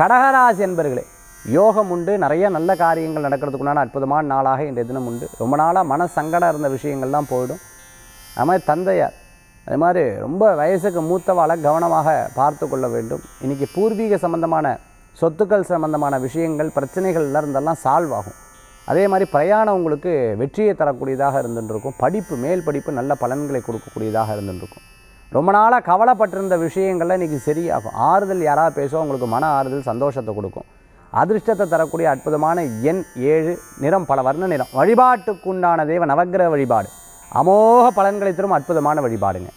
கடகராசி என்பர்களே யோகம் உண்டு நிறைய நல்ல காரியங்கள் நடக்கிறதுக்குண்டான அற்புதமான நாளாக இன்றைய தினம் உண்டு. ரொம்ப நாளாக மன சங்கடம் இருந்த விஷயங்கள்லாம் போயிடும். அது மாதிரி தந்தையார் அது மாதிரி ரொம்ப வயசுக்கு மூத்தவாளை கவனமாக பார்த்து கொள்ள வேண்டும். இன்றைக்கி பூர்வீக சம்பந்தமான சொத்துக்கள் சம்பந்தமான விஷயங்கள் பிரச்சனைகள் இருந்தெல்லாம் சால்வ் ஆகும். அதே மாதிரி பிரயாணம் உங்களுக்கு வெற்றியை தரக்கூடியதாக இருந்துருக்கும் படிப்பு மேல் படிப்பு நல்ல பலன்களை கொடுக்கக்கூடியதாக இருந்துருக்கும் ரொம்ப நாளாக கவலைப்பட்டிருந்த விஷயங்கள்லாம் இன்றைக்கி சரியாகும் ஆறுதல் யாராவது பேசுவோம் உங்களுக்கு மன ஆறுதல் சந்தோஷத்தை கொடுக்கும். அதிர்ஷ்டத்தை தரக்கூடிய அற்புதமான எண் ஏழு நிறம் பல வர்ண நிறம். வழிபாட்டுக்குண்டான தெய்வ நவகிரக வழிபாடு. அமோக பலன்களை தரும் அற்புதமான வழிபாடுங்க.